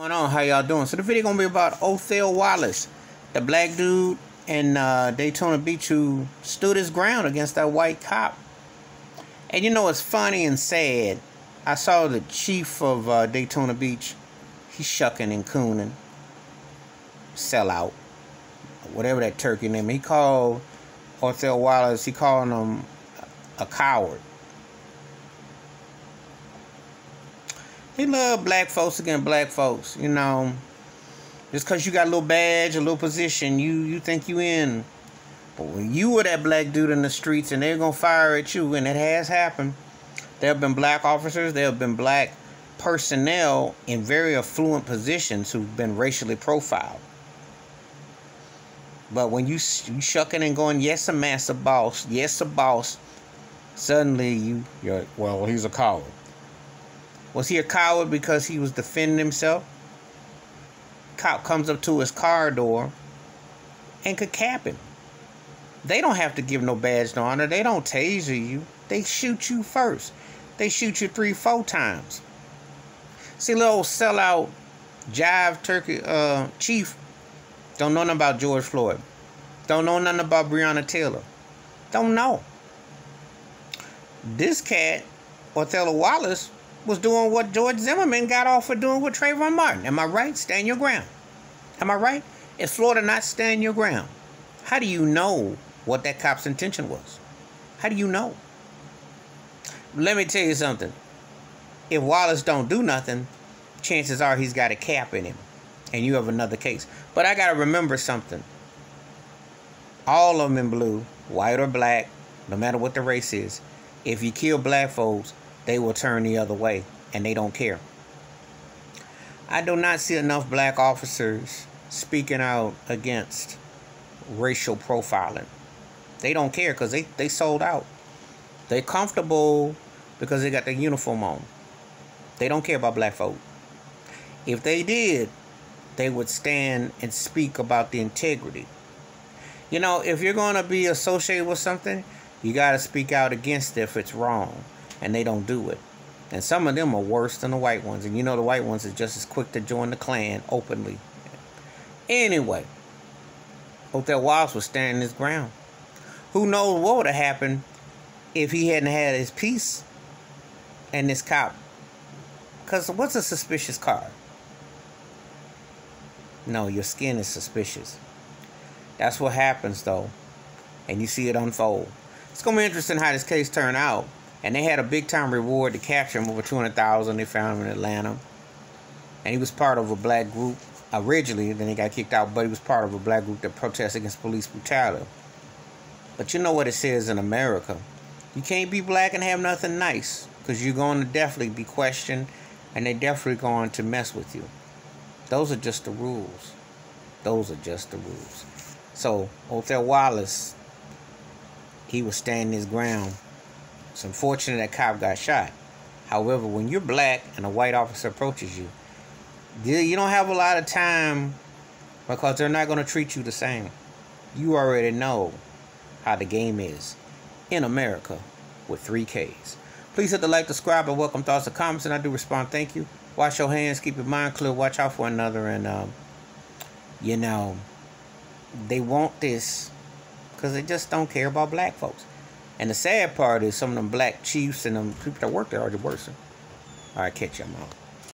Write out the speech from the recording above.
going on? How y'all doing? So the video gonna be about Othal Wallace, the black dude in uh, Daytona Beach who stood his ground against that white cop. And you know it's funny and sad. I saw the chief of uh, Daytona Beach. He's shucking and cooning. Sell out. Whatever that turkey name. He called Othal Wallace. He called him a coward. He love black folks against black folks, you know. Just cause you got a little badge, a little position, you you think you in. But when you were that black dude in the streets and they're gonna fire at you, and it has happened. There have been black officers, there have been black personnel in very affluent positions who've been racially profiled. But when you you shucking and going, yes, a master boss, yes, a boss, suddenly you you're well, he's a coward. Was he a coward because he was defending himself? Cop comes up to his car door and could cap him. They don't have to give no badge no honor. They don't taser you. They shoot you first. They shoot you three, four times. See, little sellout jive turkey uh, chief don't know nothing about George Floyd. Don't know nothing about Breonna Taylor. Don't know. This cat, Othello Wallace, was doing what George Zimmerman got off for doing with Trayvon Martin. Am I right? Stand your ground. Am I right? Is Florida not stand your ground? How do you know what that cop's intention was? How do you know? Let me tell you something. If Wallace don't do nothing, chances are he's got a cap in him. And you have another case. But I gotta remember something. All of them in blue, white or black, no matter what the race is, if you kill black folks, they will turn the other way and they don't care. I do not see enough black officers speaking out against racial profiling. They don't care because they, they sold out. They're comfortable because they got their uniform on. They don't care about black folk. If they did, they would stand and speak about the integrity. You know, if you're going to be associated with something, you got to speak out against it if it's wrong and they don't do it. And some of them are worse than the white ones. And you know the white ones are just as quick to join the Klan openly. Anyway, Othal Wallace was standing his ground. Who knows what would have happened if he hadn't had his peace and this cop. Because what's a suspicious car? No, your skin is suspicious. That's what happens though. And you see it unfold. It's going to be interesting how this case turned out. And they had a big time reward to capture him over 200000 They found him in Atlanta. And he was part of a black group originally. Then he got kicked out, but he was part of a black group that protested against police brutality. But you know what it says in America. You can't be black and have nothing nice. Because you're going to definitely be questioned. And they're definitely going to mess with you. Those are just the rules. Those are just the rules. So, Othal Wallace, he was standing his ground it's unfortunate that cop got shot. However, when you're black and a white officer approaches you, you don't have a lot of time because they're not going to treat you the same. You already know how the game is in America with three Ks. Please hit the like, subscribe, and welcome thoughts and comments, and I do respond. Thank you. Wash your hands, keep your mind clear, watch out for another, and um, you know, they want this because they just don't care about black folks. And the sad part is some of them black chiefs and them people that work there are the worst. All right, catch y'all out.